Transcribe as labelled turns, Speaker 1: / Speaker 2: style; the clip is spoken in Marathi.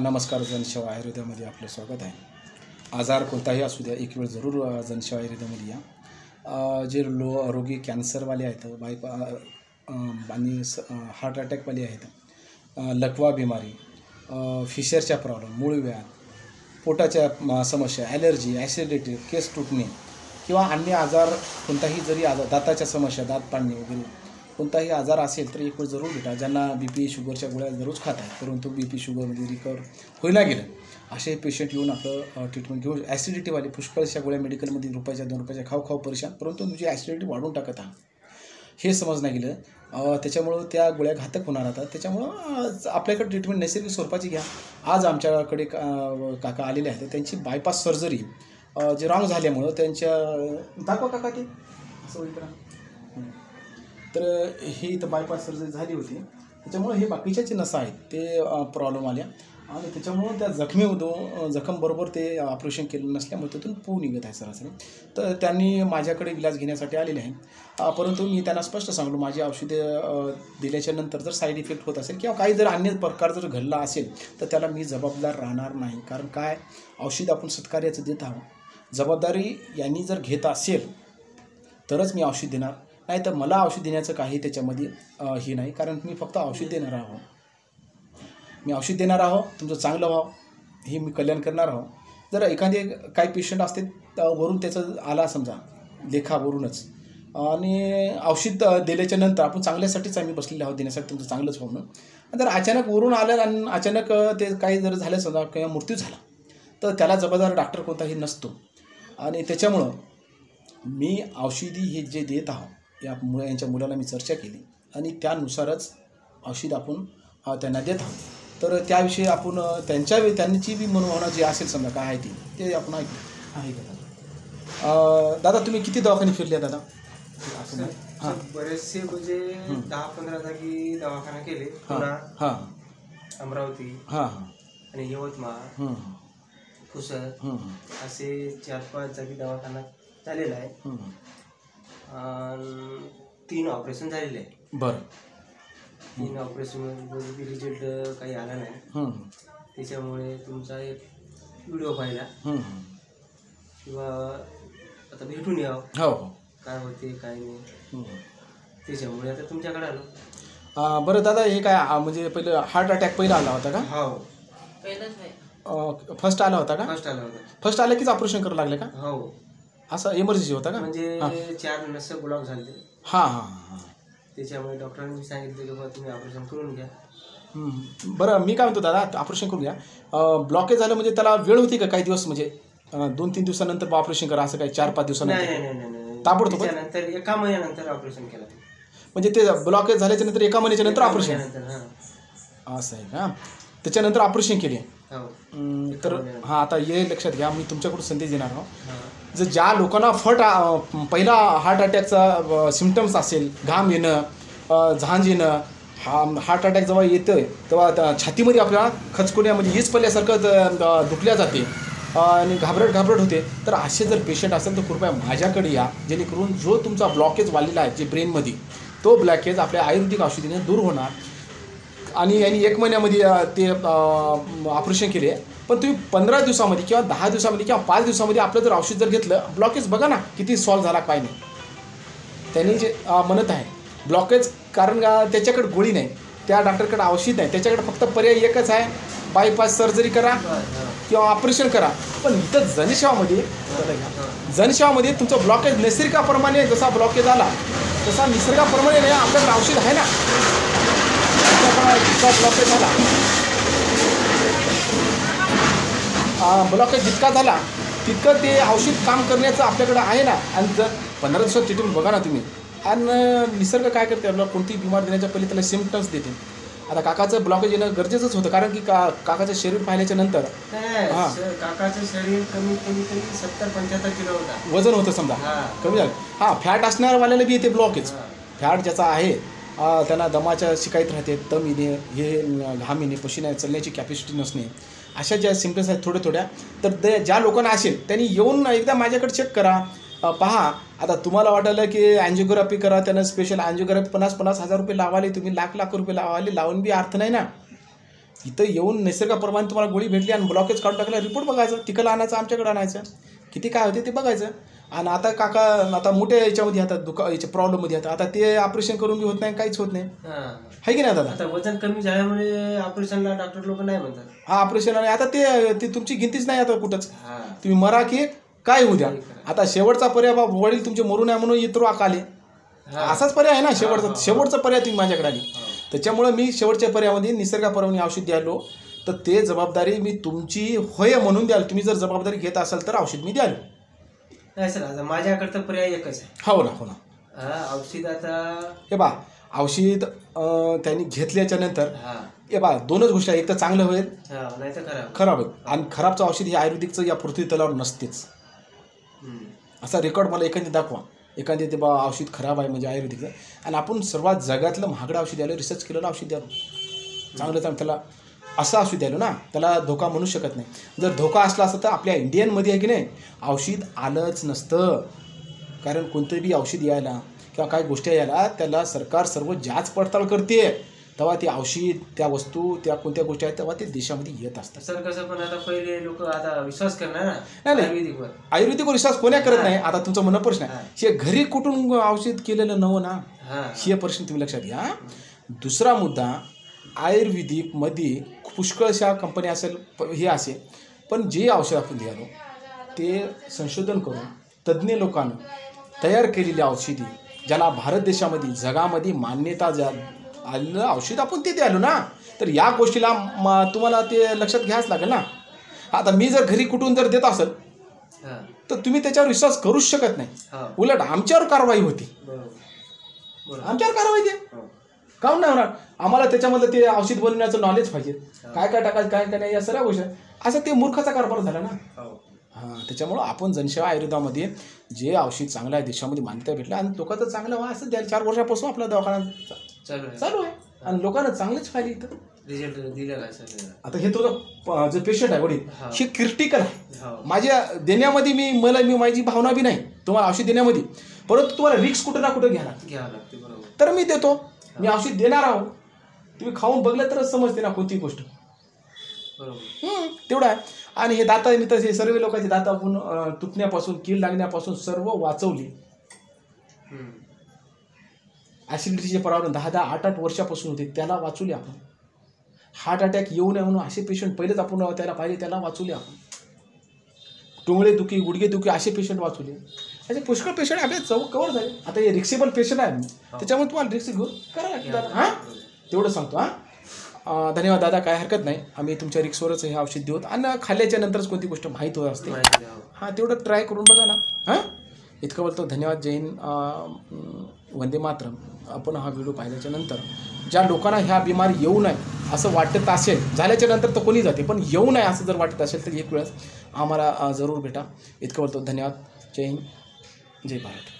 Speaker 1: नमस्कार जनसेवा आयुर्वेदामध्ये आपलं स्वागत आहे. आजार कोणताही असू द्या एक वेळ जरूर जनसेवा आयुर्वेदामध्ये या. जे लो रोगी कॅन्सरवाले आहेत बायपा आणि स हार्ट अटॅकवाले आहेत लकवा बिमारी फिशरच्या प्रॉब्लेम मूळ व्याध पोटाच्या समस्या ॲलर्जी ॲसिडिटी केस तुटणे किंवा अन्य आजार कोणताही जरी आजार दाताच्या समस्या दात पाडणे वगैरे कोणताही आजार असेल तर एक वेळ जरूर भेटा ज्यांना बी पी शुगरच्या गोळ्या दररोज खात आहेत परंतु बी पी शुगरमध्ये रिकवर होईना गेलं असे पेशंट येऊन आपलं ट्रीटमेंट घेऊ ॲसिडिटीवाले पुष्कळशा गोळ्या मेडिकलमध्ये रुपयाच्या दोन रुपयाच्या खाऊ खाऊ परेशान परंतु तुझी ॲसिडिटी वाढवून टाकत आहात. हे समजण्यात गेलं. त्याच्यामुळं त्या गोळ्या घातक होणार आता. त्याच्यामुळं आपल्याकडे ट्रीटमेंट नैसर्गिक स्वरूपाची घ्या. आज आमच्याकडे का काका आलेले आहेत त्यांची बायपास सर्जरी जे रॉंग झाल्यामुळं त्यांच्या दाखवा काका ते. असं होईल तर ही इथं बायपास सर्जरी झाली होती. त्याच्यामुळं हे बाकीच्या जे नसा आहेत ते प्रॉब्लेम आल्या. आणि त्याच्यामुळं त्या जखमी होतो जखमबरोबर ते ऑपरेशन केलं नसल्यामुळे त्यातून पू निघत आहे सरासरी. तर त्यांनी माझ्याकडे इलाज घेण्यासाठी आलेले आहे परंतु मी त्यांना स्पष्ट सांगलो माझी औषधे दिल्याच्या नंतर जर साईड इफेक्ट होत असेल किंवा काही जर अन्य प्रकार जर घडला असेल तर त्याला मी जबाबदार राहणार नाही. कारण काय? औषध आपण सत्कार्याचं देत आहोत. जबाबदारी यांनी जर घेत असेल तरच मी औषध देणार. नाही तर मला औषध देण्याचं काही त्याच्यामध्ये हे नाही. कारण मी फक्त औषध देणार आहो. मी औषध देणार आहो तुमचं चांगलं व्हावं हे मी कल्याण करणार आहो. जर एखादे काही पेशंट असते वरून त्याचं आला समजा लेखावरूनच आणि औषध दिल्याच्या नंतर आपण चांगल्यासाठीच आम्ही बसलेले आहोत देण्यासाठी तुमचं चांगलंच व्हावं म्हणून. जर अचानक वरून आलं आणि अचानक ते काही जर झालं समजा किंवा मृत्यू झाला तर त्याला जबाबदार डॉक्टर कोणताही नसतो. आणि त्याच्यामुळं मी औषधी हे जे देत आहोत या मुलं यांच्या मुलाला मी चर्चा केली. आणि त्यानुसारच औषध आपण त्यांना देत तर त्याविषयी आपण त्यांच्या त्यांची बी मनोभावना जी असेल समजा काय आहे ती ते आपण ऐकू. आहे दादा तुम्ही किती दवाखाने फिरले दादा. हां.
Speaker 2: बरेचसे म्हणजे दहा पंधरा जागी दवाखाना केले.
Speaker 1: हां.
Speaker 2: अमरावती
Speaker 1: हां हां.
Speaker 2: आणि यवतमाळ. पुसद. असे चार पाच जागी दवाखाना झालेला आहे.
Speaker 1: हं.
Speaker 2: तीन ऑपरेशन झालेले आहे
Speaker 1: बरं.
Speaker 2: तीन ऑपरेशन रिझल्ट काही आला नाही
Speaker 1: हं,
Speaker 2: त्याच्यामुळे तुमचा एक व्हिडिओ पाहिला.
Speaker 1: हं, हं.
Speaker 2: किंवा आता भेटून यावं.
Speaker 1: हो हो.
Speaker 2: काय होते काय नाही.
Speaker 1: हं.
Speaker 2: त्याच्यामुळे आता तुमच्याकडे आलो.
Speaker 1: आ, बरं दादा हे काय आ, म्हणजे पहिलं हार्ट अटॅक पहिला आला होता का?
Speaker 2: हो.
Speaker 1: फ़र्स्ट आला होता का?
Speaker 2: फ़र्स्ट आला होता.
Speaker 1: फ़र्स्ट आलं कीच ऑपरेशन करावं लागलं का?
Speaker 2: हो.
Speaker 1: असं इमर्जन्सी होता का?
Speaker 2: म्हणजे चार नस ब्लॉक झाले
Speaker 1: हां हां हां.
Speaker 2: त्याच्यामुळे डॉक्टरांनी सांगितलं की बाबा तुम्ही ऑपरेशन करून घ्या.
Speaker 1: बरं मी काय म्हणतो दादा ऑपरेशन करून घ्या. ब्लॉकेज झालं म्हणजे त्याला वेळ होती का काही दिवस? म्हणजे दोन तीन दिवसानंतर ऑपरेशन करा असं काही चार पाच दिवसानंतर? ताबडतोब?
Speaker 2: एका महिन्यानंतर ऑपरेशन केलं
Speaker 1: म्हणजे ते ब्लॉकेज झाल्याच्यानंतर एका महिन्याच्या नंतर ऑपरेशन. असं आहे का? त्याच्यानंतर ऑपरेशन केले.
Speaker 2: हो.
Speaker 1: तर. हां आता हे लक्षात घ्या मी तुमच्याकडून संदेश देणार आहोत
Speaker 2: हां.
Speaker 1: जर ज्या लोकांना फट पहिला हार्ट अटॅकचा सिमटम्स असेल घाम येणं झांज येणं हा हार्ट अटॅक जेव्हा येतं तेव्हा त्या छातीमध्ये आपल्याला खचकुण्यामध्ये म्हणजे हीच पडल्यासारखं दुखल्या जाते आणि घाबरट घाबरट होते. तर असे जर पेशंट असेल तर कृपया माझ्याकडे या जेणेकरून जो तुमचा ब्लॉकेज वाढलेला आहे जे ब्रेनमध्ये तो ब्लॉकेज आपल्या आयुर्वेदिक औषधीने दूर होणार. आणि यांनी एक महिन्यामध्ये ते ऑपरेशन केले. पण तुम्ही पंधरा दिवसामध्ये किंवा दहा दिवसामध्ये किंवा पाच दिवसामध्ये आपलं जर औषध जर घेतलं ब्लॉकेज बघा ना किती सॉल्व्ह झाला काय नाही. त्यांनी जे म्हणत आहे ब्लॉकेज कारण त्याच्याकडे गोळी नाही त्या डॉक्टरकडे औषध नाही त्याच्याकडे फक्त पर्याय एकच आहे बायपास सर्जरी करा किंवा ऑपरेशन करा. पण इथं जनसेवामध्ये
Speaker 2: जनशेवामध्ये
Speaker 1: जनसेवामध्ये तुमचं ब्लॉकेज नैसर्गिकाप्रमाणे जसा ब्लॉकेज आला तसा निसर्गाप्रमाणे नाही आपल्याकडे औषध आहे ना. ब्लॉकेज झाला ब्लॉकेज जितका झाला तितकं ते औषध काम करण्याचं आपल्याकडे आहे ना. आणि जर पंधरा दिवसात ट्रीटमेंट बघा ना तुम्ही. आणि निसर्ग काय करते आपल्याला? कोणतीही बिमार देण्याच्या पहिले त्याला सिमटम्स देते आता काकाचं ब्लॉकेज येणं गरजेचंच होतं कारण की का काकाचं शरीर पाहिल्याच्या नंतर. हां.
Speaker 2: काकाचं शरीर कमीत कमी तरी सत्तर पंच्याहत्तर किलो होता.
Speaker 1: वजन होतं समजा.
Speaker 2: हां.
Speaker 1: कमी झालं. हां फॅट असणारवाल्याला बी येते ब्लॉकेज. फॅट ज्याचा आहे त्यांना दमाच्या शिकायत राहते दम येणे हे घाम येणे पशिना चालण्याची कॅपॅसिटी नसणे. अशा ज्या सिम्टम्स आहेत थोड्या थोड्या तर ते ज्या लोकांना असेल त्यांनी येऊन एकदा माझ्याकडे चेक करा. पहा आता तुम्हाला वाटलं की अँजिओग्राफी करा त्यांना स्पेशल अँजिओग्राफी पन्नास पन्नास हजार रुपये लावाले तुम्ही लाख लाख रुपये लावाले लावून बी अर्थ नाही ना. इथं येऊन निसर्गाप्रमाणे तुम्हाला गोळी भेटली आणि ब्लॉकेज काढून टाकला रिपोर्ट बघायचं तिकडं आणायचं आमच्याकडे आणायचं. किती काय होते ते बघायचं. आणि आता काका आता मोठ्या याच्यामध्ये आता दुका याच्या प्रॉब्लेममध्ये आता आता ते ऑपरेशन करून बी होत नाही काहीच होत नाही.
Speaker 2: हा.
Speaker 1: आहे की नाही दादा?
Speaker 2: आता वजन कमी झाल्यामुळे ऑपरेशनला डॉक्टर लोक नाही म्हणतात.
Speaker 1: हा ऑपरेशन आणि आता ते ते तुमची गिनतीच नाही आता कुठंच.
Speaker 2: हा.
Speaker 1: तुम्ही मरा की काय होऊ द्या. आता शेवटचा पर्याय बा वडील तुमचे मरू नये म्हणून येतो आले. असाच पर्याय आहे ना शेवटचा शेवटचा पर्याय तुम्ही माझ्याकडे आली. त्याच्यामुळं मी शेवटच्या पर्यायामध्ये निसर्गाप्रमाणे औषध द्यालो तर ते जबाबदारी मी तुमची होय म्हणून द्याल. तुम्ही जर जबाबदारी घेत असाल तर औषध मी द्याल.
Speaker 2: नाही सर आता माझ्याकडे तर पर्याय एकच आहे.
Speaker 1: हो ना हो ना.
Speaker 2: हा औषध आता
Speaker 1: हे बा औषध अं, त्यांनी घेतल्याच्या नंतर
Speaker 2: हा.
Speaker 1: हे बा दोनच गोष्टी आहेत. एक तर चांगलं होईल.
Speaker 2: हा नाही तर खराब.
Speaker 1: खराब होईल. आणि खराबचं औषध हे आयुर्वेदिकचं या पृथ्वी तलावर नसतेच.
Speaker 2: हम्म.
Speaker 1: असा रेकॉर्ड मला एखादी दाखवा. एखादी ते बा औषध खराब आहे म्हणजे आयुर्वेदिकचं. आणि आपण सर्वात जगातलं महागडं औषध द्यायला रिसर्च केलेलं औषध द्यालो चांगलं चांगलं. त्याला असं औषध द्यालो ना त्याला धोका म्हणू शकत नाही. जर धोका असला असता तर आपल्या इंडियनमध्ये आहे की नाही औषध आलंच नसतं. कारण कोणतं बी औषध यायला किंवा काही गोष्टी यायला त्याला सरकार सर्व जाच पडताळ करते. तेव्हा ते औषध त्या वस्तू त्या कोणत्या गोष्टी आहेत तेव्हा ते देशामध्ये येत असतात.
Speaker 2: सर कसं पण आता पहिले लोक आता विश्वास करणार ना
Speaker 1: नाही.
Speaker 2: आयुर्वेदिकवर.
Speaker 1: आयुर्वेदिकवर विश्वास कोण्या करत नाही आता तुमचा म्हणणं प्रश्न आहे.
Speaker 2: हा.
Speaker 1: घरी कुठून औषध केलेलं नवं ना
Speaker 2: हा.
Speaker 1: हे प्रश्न तुम्ही लक्षात घ्या. दुसरा मुद्दा आयुर्वेदिकमध्ये पुष्कळशा कंपन्या असेल हे असेल. पण जे औषध आपण द्यालो ते संशोधन करून तज्ज्ञ लोकांनी तयार केलेली औषधी ज्याला भारत देशामध्ये जगामध्ये मान्यता ज्या आलेलं औषध आपण ते द्यालो ना तर या गोष्टीला म- तुम्हाला ते लक्षात घ्यायच लागेल ना. आता मी जर घरी कुठून जर देत असेल तर तुम्ही त्याच्यावर विश्वास करूच शकत नाही. उलट आमच्यावर कारवाई होती. आमच्यावर कारवाई द्या.
Speaker 2: हो.
Speaker 1: काऊन नाही होणार? आम्हाला त्याच्यामध्ये ते औषध बनवण्याचं नॉलेज पाहिजे. काय काय टाकायचं काय काय नाही या सर्व गोष्टी. असं ते मूर्खाचा कारभार झाला ना.
Speaker 2: हो.
Speaker 1: हां त्याच्यामुळं आपण जनसेवा आयुर्वेदामध्ये जे औषध चांगलं आहे देशामध्ये मान्यता भेटलं आणि लोकांचं चांगलं व्हा असं द्यायला चार वर्षापासून आपला दवाखाना
Speaker 2: चालू आहे.
Speaker 1: आणि लोकांना चांगलेच फायदे इथं.
Speaker 2: रिझल्ट
Speaker 1: आता हे तुझं जे पेशंट आहे वडील
Speaker 2: हा.
Speaker 1: क्रिटिकल आहे.
Speaker 2: हो.
Speaker 1: माझ्या देण्यामध्ये मी मला मी माझी भावना बी नाही. तुम्हाला औषध देण्यामध्ये. परंतु तुम्हाला रिक्स कुठं ना कुठं घ्या लागते.
Speaker 2: घ्यावं लागते बरोबर.
Speaker 1: तर मी देतो. मी औषध देणार आहो. तुम्ही खाऊन बघलं तरच समजते ना कोणती गोष्ट. तेवढं आहे. आणि हे दाता मी तसे सर्व लोकांचे दाता तुटण्यापासून कीड लागण्यापासून सर्व वाचवली.
Speaker 2: हम्म.
Speaker 1: ॲसिडिटीचे प्रॉब्लेम दहा दहा आठ आठ वर्षापासून होते. त्याला वाचवले आपण. हार्ट अटॅक येऊ नये म्हणून असे पेशंट पहिलेच आपण त्याला पाहिजे त्याला वाचवले आपण. टोंगळे दुखी गुडघे दुखी असे पेशंट वाचवले. असे पुष्कळ पेशंट आपले चौ कवर झाले. आता हे रिक्सेबल पेशंट आहे त्याच्यामुळे तुम्हाला रिक्स घेऊन करा दादा हां? तेवढं सांगतो हां. धन्यवाद दादा काय हरकत नाही. आम्ही तुमच्या रिक्सवरच हे औषध देऊ. आणि खाल्ल्याच्या नंतरच कोणती गोष्ट माहीत होत असते.
Speaker 2: हो.
Speaker 1: हां तेवढं ट्राय करून बघा ना. हां? इतकं बोलतो धन्यवाद अं, वंदे मातरम. आपण हा व्हिडिओ पाहिल्याच्या नंतर ज्या लोकांना ह्या बिमारी येऊ नये असं वाटत असेल झाल्याच्यानंतर तर कोणी जाते पण येऊ नये असं जर वाटत असेल तर एक वेळेस आम्हाला जरूर भेटा. इतकं बोलतो धन्यवाद जय हिंद जय भारत.